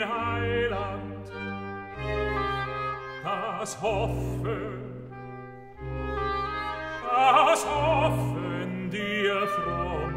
mein Heiland, das Hoffen, das Hoffen dir froh.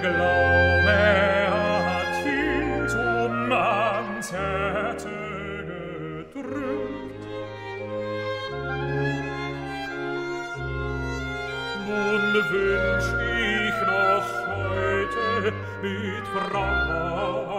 Glaube hat ihn zum Manzettel gedrückt. Nun wünsch ich noch heute mit Frau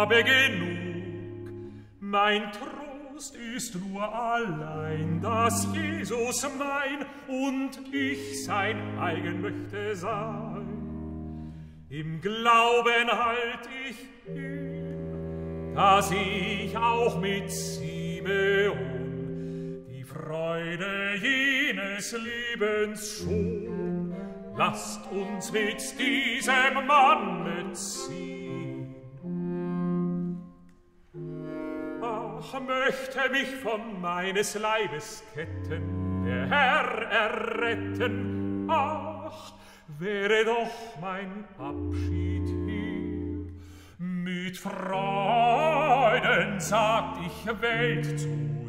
habe genug. Mein Trost ist nur allein, dass Jesus mein und ich sein eigen möchte sein. Im Glauben halt ich hin, dass ich auch mit Simeon die Freude jenes Lebens schon lasst uns mit diesem Manne ziehen. Ach, möchte mich von meines Leibes Ketten der Herr erretten, ach, wäre doch mein Abschied hier. Mit Freuden sagt ich Welt zu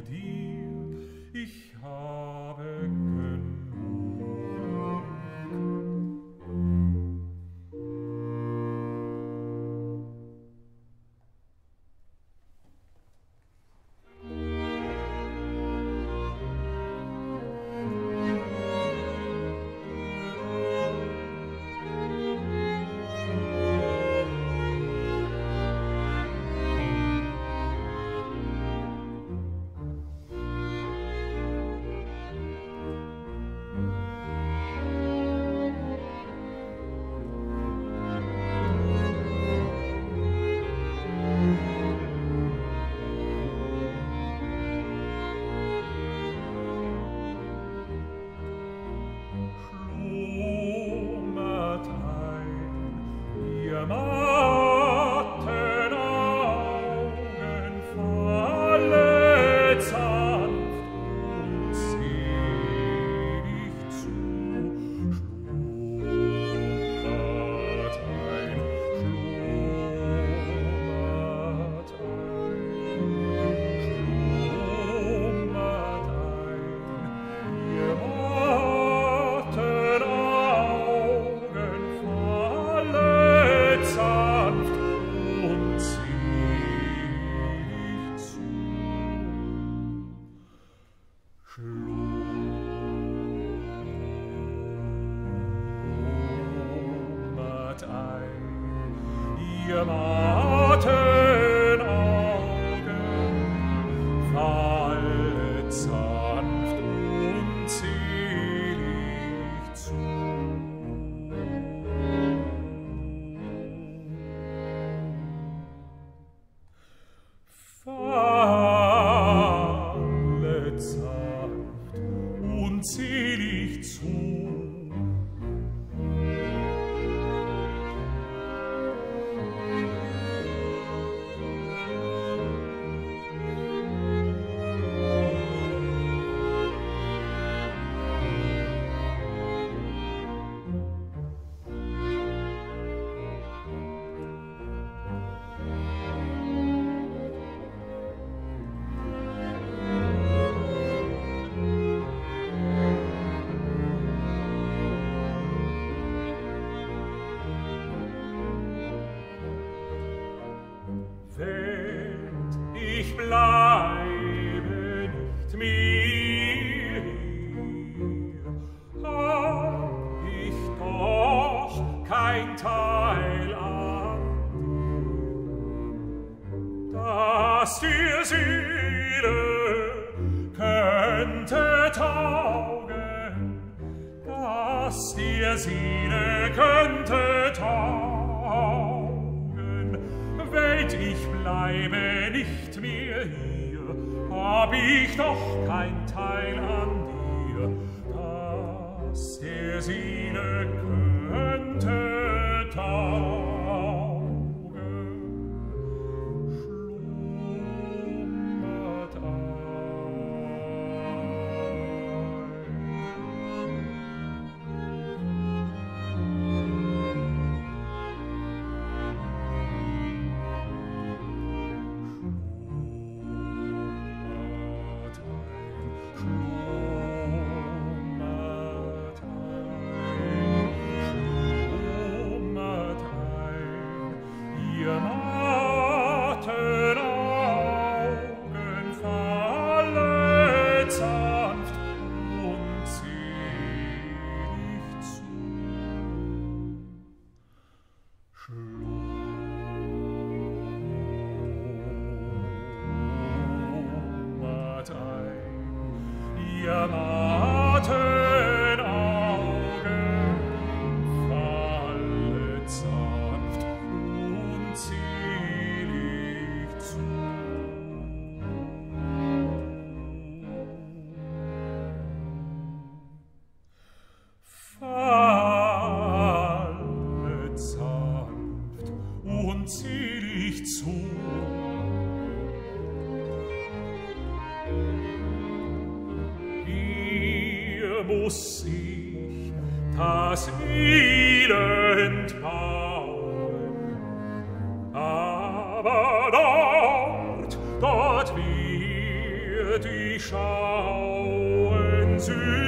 nessuno Hier muss ich das dort, dort wird schauen süß.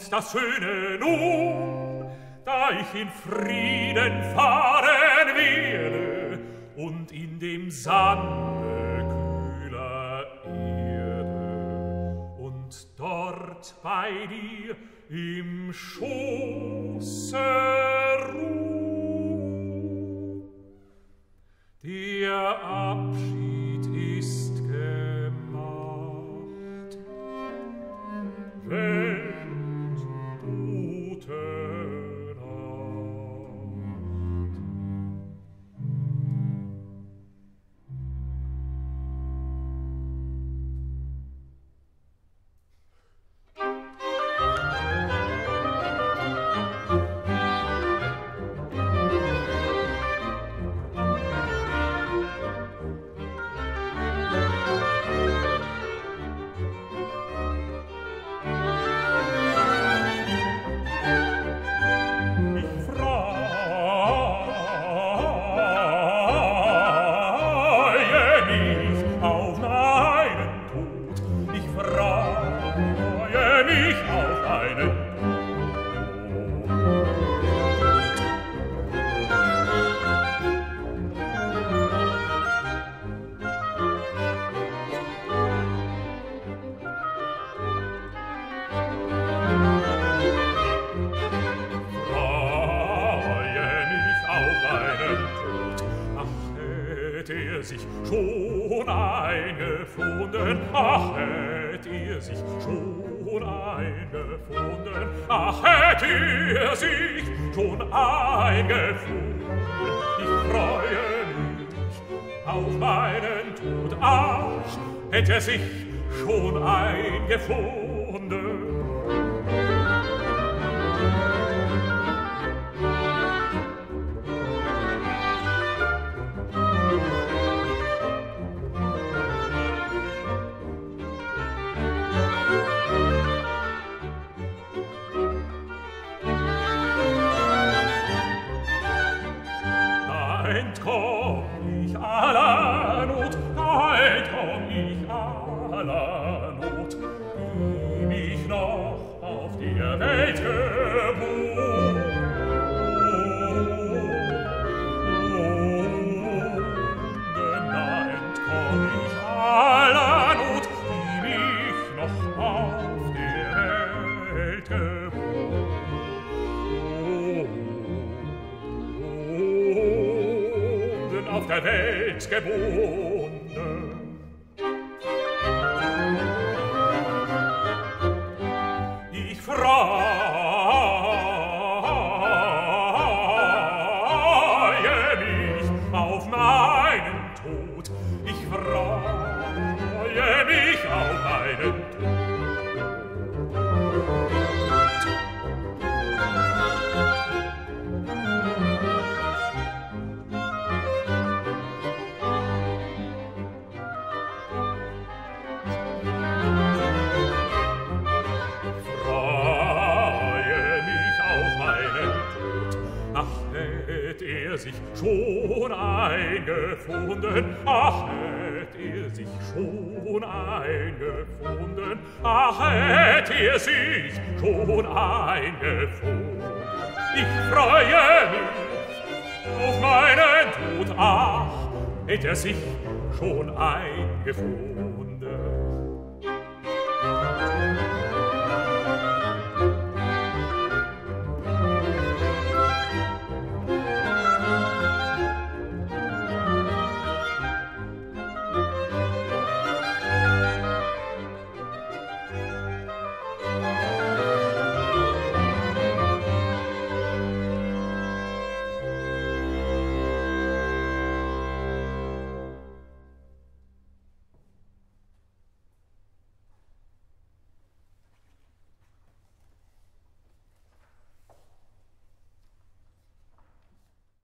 kommt das schöne nun, da ich in Frieden fahren werde und in dem Sande kühler Erde und dort bei dir im Schoße ruh. Der Abschied Thank you. er sich schon eingefunden. Ich freue mich auf meinen Tod, ach, hätte er sich schon eingefunden. Gebot. ach, hätt ihr sich schon eingefunden, ach, hätt ihr sich schon eingefunden. Ich freue mich auf meinen Tod, ach, hätt er sich schon eingefunden.